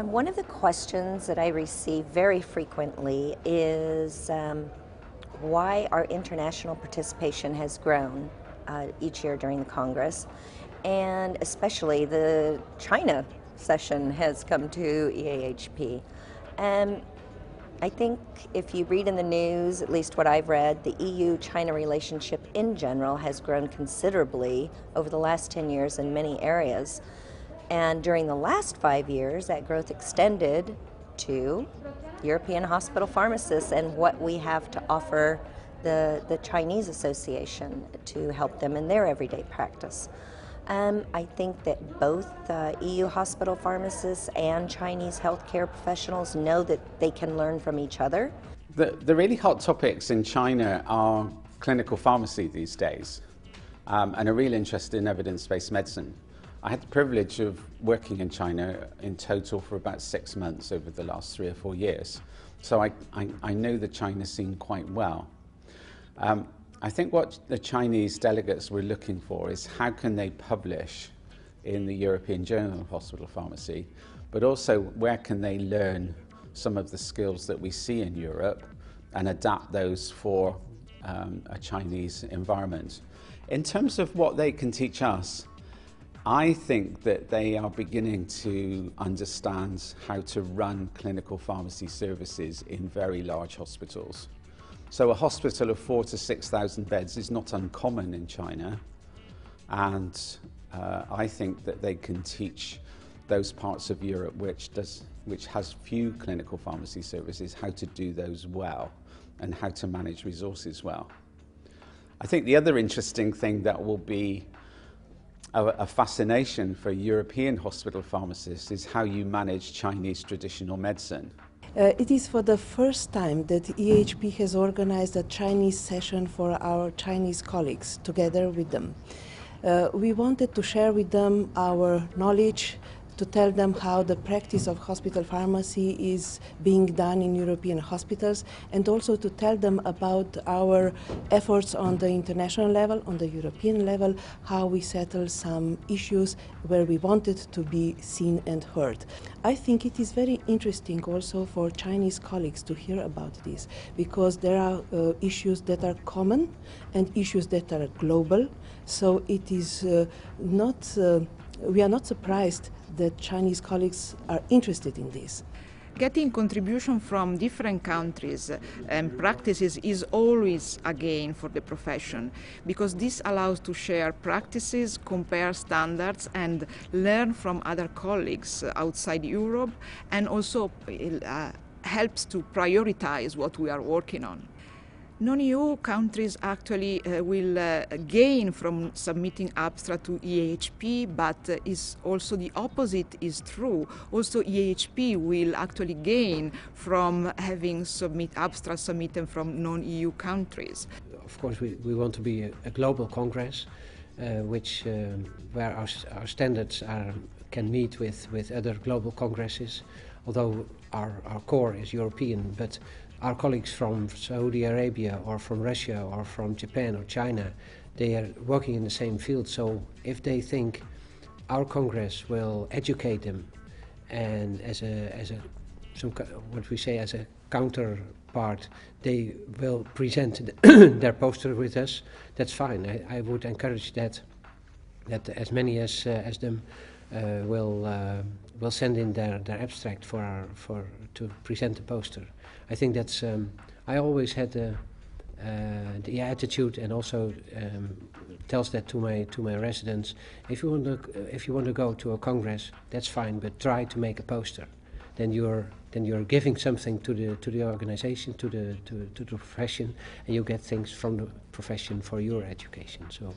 one of the questions that I receive very frequently is um, why our international participation has grown uh, each year during the Congress, and especially the China session has come to EAHP. And I think if you read in the news, at least what I've read, the EU China relationship in general has grown considerably over the last 10 years in many areas. And during the last five years, that growth extended to European hospital pharmacists and what we have to offer the, the Chinese Association to help them in their everyday practice. Um, I think that both uh, EU hospital pharmacists and Chinese healthcare professionals know that they can learn from each other. The, the really hot topics in China are clinical pharmacy these days um, and a real interest in evidence based medicine. I had the privilege of working in China in total for about six months over the last three or four years. So I, I, I know the China scene quite well. Um, I think what the Chinese delegates were looking for is how can they publish in the European Journal of Hospital Pharmacy, but also where can they learn some of the skills that we see in Europe and adapt those for um, a Chinese environment. In terms of what they can teach us, I think that they are beginning to understand how to run clinical pharmacy services in very large hospitals. So a hospital of four to 6,000 beds is not uncommon in China. And uh, I think that they can teach those parts of Europe which, does, which has few clinical pharmacy services how to do those well and how to manage resources well. I think the other interesting thing that will be a, a fascination for European hospital pharmacists is how you manage Chinese traditional medicine. Uh, it is for the first time that EHP has organized a Chinese session for our Chinese colleagues together with them. Uh, we wanted to share with them our knowledge, to tell them how the practice of hospital pharmacy is being done in European hospitals and also to tell them about our efforts on the international level, on the European level, how we settle some issues where we wanted to be seen and heard. I think it is very interesting also for Chinese colleagues to hear about this because there are uh, issues that are common and issues that are global. So it is uh, not, uh, we are not surprised that Chinese colleagues are interested in this. Getting contribution from different countries and practices is always a gain for the profession because this allows to share practices, compare standards and learn from other colleagues outside Europe and also uh, helps to prioritize what we are working on. Non-EU countries actually uh, will uh, gain from submitting abstract to EAHP, but uh, is also the opposite is true. Also, EAHP will actually gain from having submit abstract submitted from non-EU countries. Of course, we, we want to be a, a global congress, uh, which um, where our, our standards are, can meet with, with other global congresses. Although our, our core is European, but our colleagues from Saudi Arabia or from Russia or from Japan or China, they are working in the same field. So if they think our Congress will educate them and as a, as a some, what we say as a counterpart, they will present their poster with us, that's fine. I, I would encourage that, that as many as, uh, as them will, uh, will send in their, their abstract for, our, for, to present the poster. I think that's, um, I always had the, uh, the attitude and also um, tells that to my to my residents. If you want to if you want to go to a congress, that's fine, but try to make a poster. Then you're then you're giving something to the to the organization, to the to, to the profession, and you get things from the profession for your education. So.